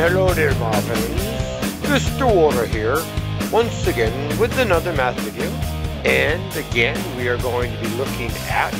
Hello there, my friends. Mr. Waara here, once again with another math video. And again, we are going to be looking at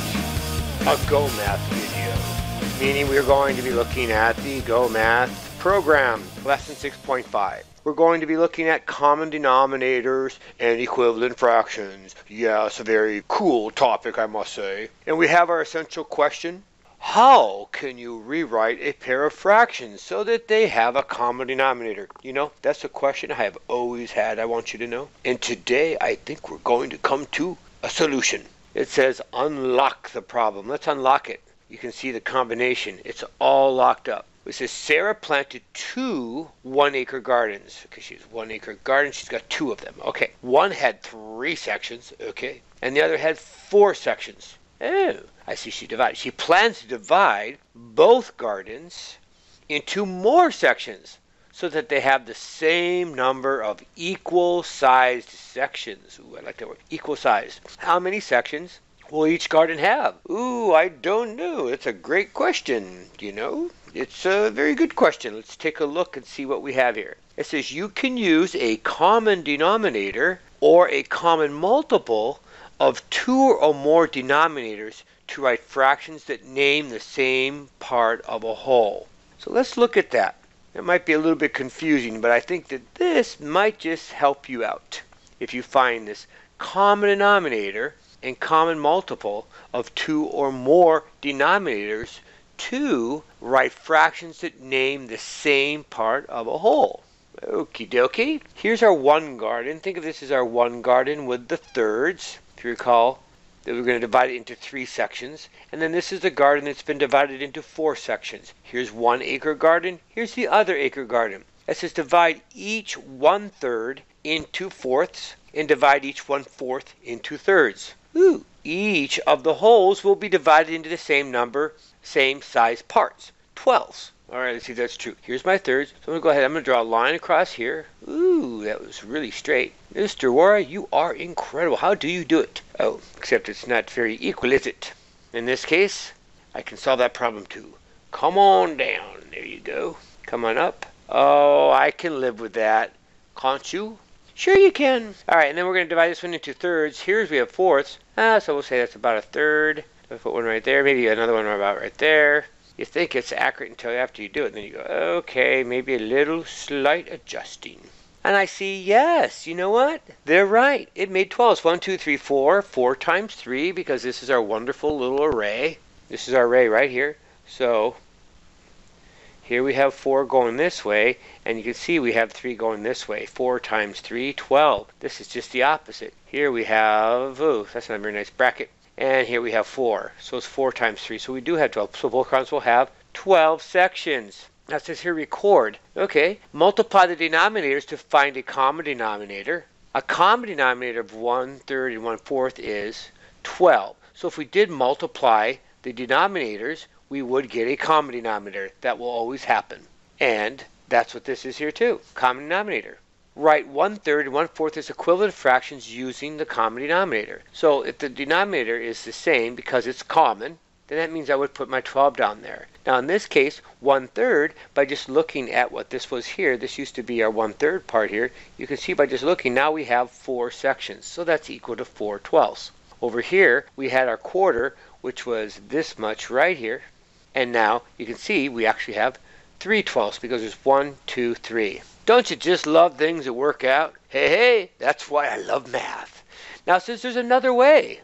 a Go Math video. Meaning we are going to be looking at the Go Math program, lesson 6.5. We're going to be looking at common denominators and equivalent fractions. Yes, a very cool topic, I must say. And we have our essential question. How can you rewrite a pair of fractions so that they have a common denominator? You know, that's a question I have always had, I want you to know. And today I think we're going to come to a solution. It says unlock the problem. Let's unlock it. You can see the combination. It's all locked up. It says Sarah planted two one acre gardens. Okay, she's one acre garden. She's got two of them. Okay. One had three sections. Okay. And the other had four sections. Oh, I see she divides. She plans to divide both gardens into more sections so that they have the same number of equal sized sections. Ooh, I like that word. Equal sized. How many sections will each garden have? Ooh, I don't know. It's a great question, you know? It's a very good question. Let's take a look and see what we have here. It says you can use a common denominator or a common multiple of two or more denominators to write fractions that name the same part of a whole. So let's look at that. It might be a little bit confusing, but I think that this might just help you out. If you find this common denominator and common multiple of two or more denominators to write fractions that name the same part of a whole. Okie dokie. Here's our one garden. Think of this as our one garden with the thirds. If you recall, that we're going to divide it into three sections. And then this is the garden that's been divided into four sections. Here's one acre garden. Here's the other acre garden. It says divide each one third into fourths and divide each one fourth into thirds. Ooh. Each of the wholes will be divided into the same number same size parts, twelfths. All right, let's see if that's true. Here's my thirds. So I'm going to go ahead. I'm going to draw a line across here. Ooh, that was really straight. Mr. Waara, you are incredible. How do you do it? Oh, except it's not very equal, is it? In this case, I can solve that problem too. Come on down. There you go. Come on up. Oh, I can live with that. Can't you? Sure you can. All right, and then we're going to divide this one into thirds. Here's we have fourths. Ah, so we'll say that's about a third. Put one right there, maybe another one about right there. You think it's accurate until after you do it, and then you go, okay, maybe a little slight adjusting. And I see, yes, you know what? They're right. It made 12s. 1, 2, 3, 4. 4 times 3 because this is our wonderful little array. This is our array right here. So here we have 4 going this way, and you can see we have 3 going this way. 4 times 3, 12. This is just the opposite. Here we have, oh, that's not a very nice bracket. And here we have 4. So it's 4 times 3. So we do have 12. So both will have 12 sections. Now it says here record. Okay, multiply the denominators to find a common denominator. A common denominator of 1 third and 1 fourth is 12. So if we did multiply the denominators, we would get a common denominator. That will always happen. And that's what this is here too. Common denominator write one third and one fourth as equivalent fractions using the common denominator. So if the denominator is the same because it's common, then that means I would put my 12 down there. Now in this case, one third, by just looking at what this was here, this used to be our one third part here, you can see by just looking, now we have four sections. So that's equal to 4 twelfths. Over here, we had our quarter, which was this much right here. And now you can see we actually have 3 twelfths because there's one, two, three. Don't you just love things that work out? Hey, hey, that's why I love math. Now, since there's another way.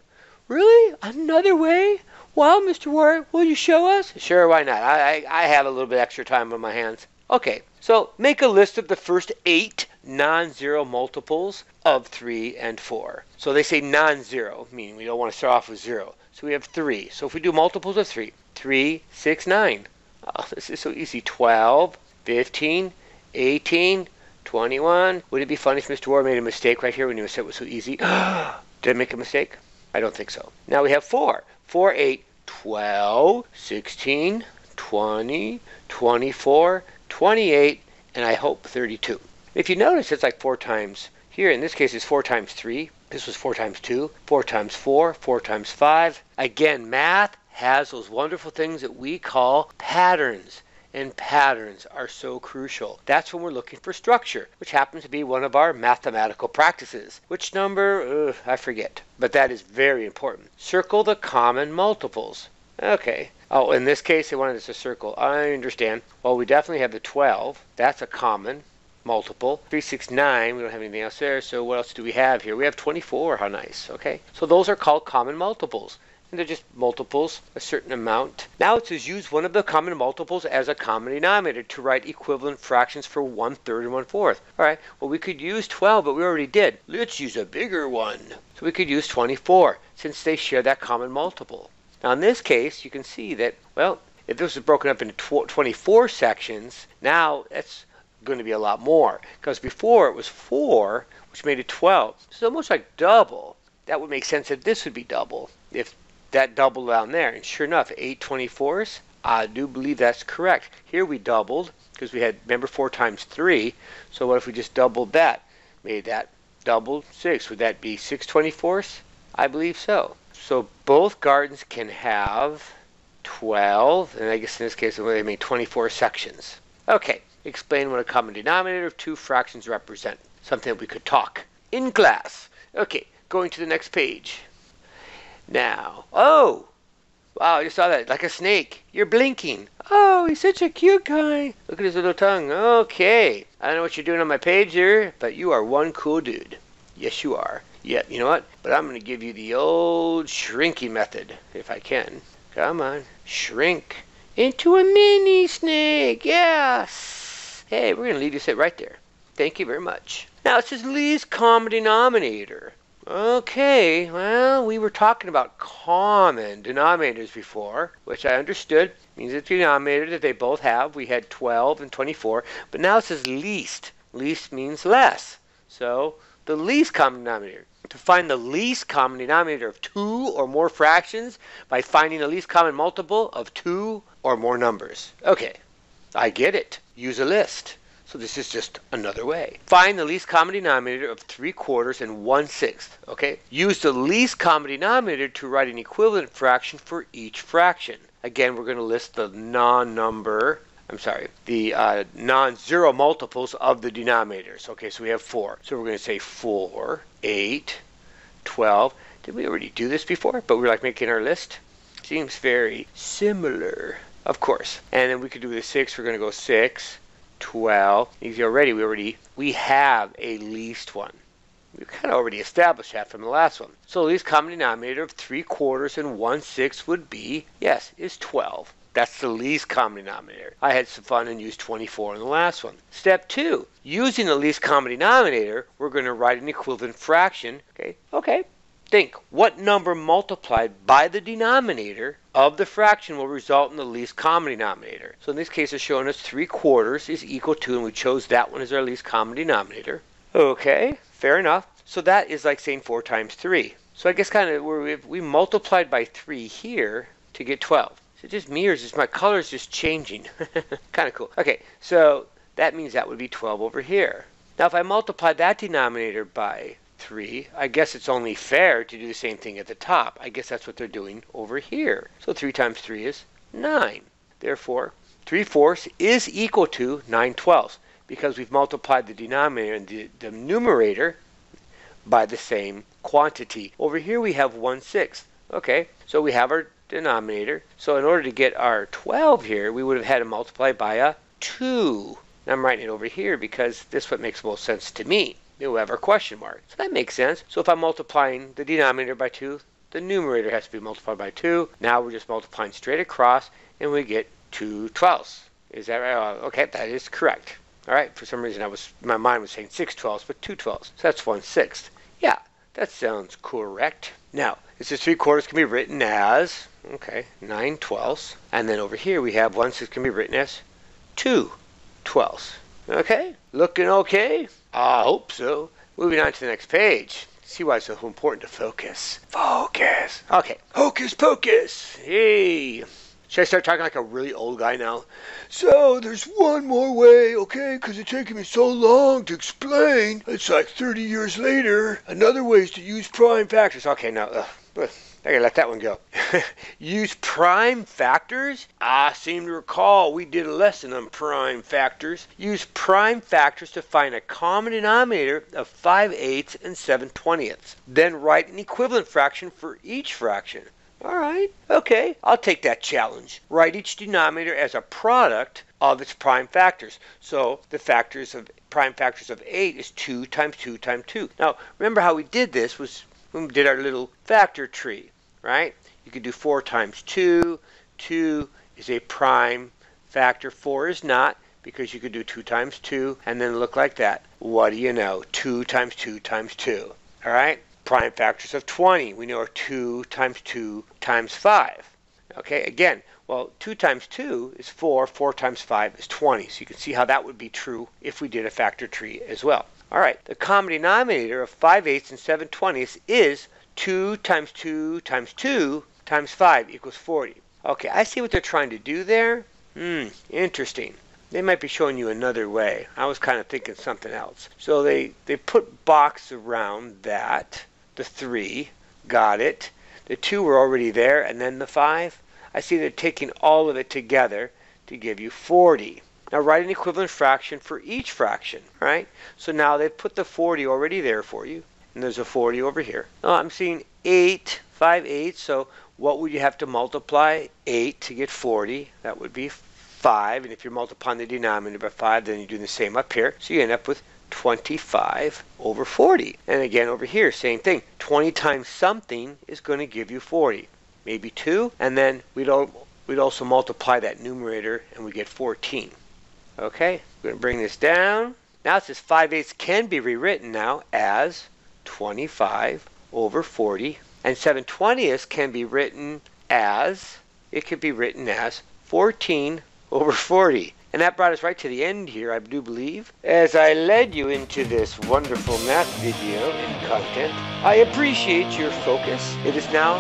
Really? Another way? Well, Mr. Warwick, will you show us? Sure, why not? I, I, I have a little bit extra time on my hands. Okay, so make a list of the first eight non-zero multiples of 3 and 4. So they say non-zero, meaning we don't want to start off with 0. So we have 3. So if we do multiples of 3, 3, 6, 9. Oh, this is so easy. 12, 15, 18, 21. Would it be funny if Mr. Ward made a mistake right here when he said it was so easy? Did I make a mistake? I don't think so. Now we have 4. 4, 8, 12, 16, 20, 24, 28, and I hope 32. If you notice, it's like 4 times here. In this case, it's 4 times 3. This was 4 times 2, 4 times 4, 4 times 5. Again, math has those wonderful things that we call patterns. And patterns are so crucial. That's when we're looking for structure, which happens to be one of our mathematical practices. Which number? Uh, I forget. But that is very important. Circle the common multiples. Okay. Oh, in this case, they wanted us to circle. I understand. Well, we definitely have the 12. That's a common multiple. 369, we don't have anything else there. So what else do we have here? We have 24. How nice. Okay. So those are called common multiples. And they're just multiples, a certain amount. Now it says use one of the common multiples as a common denominator to write equivalent fractions for one third and one fourth. All right, well, we could use 12, but we already did. Let's use a bigger one. So we could use 24 since they share that common multiple. Now in this case, you can see that, well, if this was broken up into 24 sections, now that's going to be a lot more because before it was 4, which made it 12. So it's almost like double. That would make sense that this would be double if that doubled down there. And sure enough, 8 24s, I do believe that's correct. Here we doubled because we had, remember, 4 times 3. So what if we just doubled that? Made that double 6. Would that be 6 24s? I believe so. So both gardens can have 12, and I guess in this case they made 24 sections. Okay, explain what a common denominator of two fractions represent. Something that we could talk in class. Okay, going to the next page. Now, oh, wow, you saw that, like a snake. You're blinking. Oh, he's such a cute guy. Look at his little tongue. Okay, I don't know what you're doing on my page here, but you are one cool dude. Yes, you are. Yeah, you know what? But I'm going to give you the old shrinking method, if I can. Come on, shrink into a mini snake. Yes. Hey, we're going to leave you sit right there. Thank you very much. Now it says least common denominator. Okay, well, we were talking about common denominators before, which I understood means the denominator that they both have. We had 12 and 24, but now it says least. Least means less. So the least common denominator. To find the least common denominator of two or more fractions by finding the least common multiple of two or more numbers. Okay, I get it. Use a list. So this is just another way. Find the least common denominator of 3 quarters and 1 sixth. Okay? Use the least common denominator to write an equivalent fraction for each fraction. Again, we're going to list the non-number, I'm sorry, the uh, non-zero multiples of the denominators. Okay, so we have 4. So we're going to say 4, 8, 12. Did we already do this before? But we're like making our list. Seems very similar. Of course. And then we could do the 6. We're going to go 6. 12. You see already, we already, we have a least one. We kind of already established that from the last one. So the least common denominator of 3 quarters and 1 sixth would be, yes, is 12. That's the least common denominator. I had some fun and used 24 in the last one. Step 2. Using the least common denominator, we're going to write an equivalent fraction. Okay, okay, Think, what number multiplied by the denominator of the fraction will result in the least common denominator? So in this case, it's showing us 3 quarters is equal to, and we chose that one as our least common denominator. Okay, fair enough. So that is like saying 4 times 3. So I guess kind of we we multiplied by 3 here to get 12. So just or just my color is just changing? kind of cool. Okay, so that means that would be 12 over here. Now if I multiply that denominator by 3. I guess it's only fair to do the same thing at the top. I guess that's what they're doing over here. So 3 times 3 is 9. Therefore, 3 fourths is equal to 9 twelfths because we've multiplied the denominator and the, the numerator by the same quantity. Over here we have 1 sixth. Okay, so we have our denominator. So in order to get our 12 here, we would have had to multiply by a 2. Now I'm writing it over here because this what makes most sense to me we'll have our question mark. So that makes sense. So if I'm multiplying the denominator by 2, the numerator has to be multiplied by 2. Now we're just multiplying straight across, and we get 2 twelfths. Is that right? Oh, okay, that is correct. All right, for some reason I was my mind was saying 6 twelfths, but 2 twelfths. So that's 1 sixth. Yeah, that sounds correct. Now, this is 3 quarters can be written as, okay, 9 twelfths. And then over here we have 1 sixth can be written as 2 twelfths. Okay, looking okay? I hope so. Moving on to the next page. See why it's so important to focus. Focus. Okay. Hocus pocus. Hey. Should I start talking like a really old guy now? So, there's one more way, okay? Because it's taking me so long to explain. It's like 30 years later. Another way is to use prime factors. Okay, now, uh, I gotta let that one go. Use prime factors? I seem to recall we did a lesson on prime factors. Use prime factors to find a common denominator of 5 eighths and 7 twentieths. Then write an equivalent fraction for each fraction. All right, okay, I'll take that challenge. Write each denominator as a product of its prime factors. So the factors of prime factors of 8 is 2 times 2 times 2. Now, remember how we did this was when we did our little factor tree, right? You could do 4 times 2. 2 is a prime factor. 4 is not because you could do 2 times 2 and then look like that. What do you know? 2 times 2 times 2. All right? prime factors of 20. We know are 2 times 2 times 5. Okay, again, well, 2 times 2 is 4, 4 times 5 is 20. So you can see how that would be true if we did a factor tree as well. All right, the common denominator of 5 eighths and 7 twentieths is 2 times 2 times 2 times 5 equals 40. Okay, I see what they're trying to do there. Hmm, interesting. They might be showing you another way. I was kind of thinking something else. So they, they put box around that the 3, got it. The 2 were already there, and then the 5. I see they're taking all of it together to give you 40. Now write an equivalent fraction for each fraction, right? So now they've put the 40 already there for you, and there's a 40 over here. Oh, I'm seeing 8, 5 8, so what would you have to multiply 8 to get 40? That would be 5, and if you're multiplying the denominator by 5, then you do the same up here. So you end up with 25 over 40. And again over here, same thing. 20 times something is going to give you 40. Maybe 2, and then we'd, we'd also multiply that numerator and we get 14. Okay, we're going to bring this down. Now it says 5 eighths can be rewritten now as 25 over 40. And 7 twentieths can be written as, it could be written as 14 over 40. And that brought us right to the end here, I do believe. As I led you into this wonderful math video and content, I appreciate your focus. It is now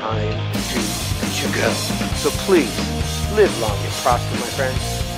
time to let you go. So please, live long and prosper, my friends.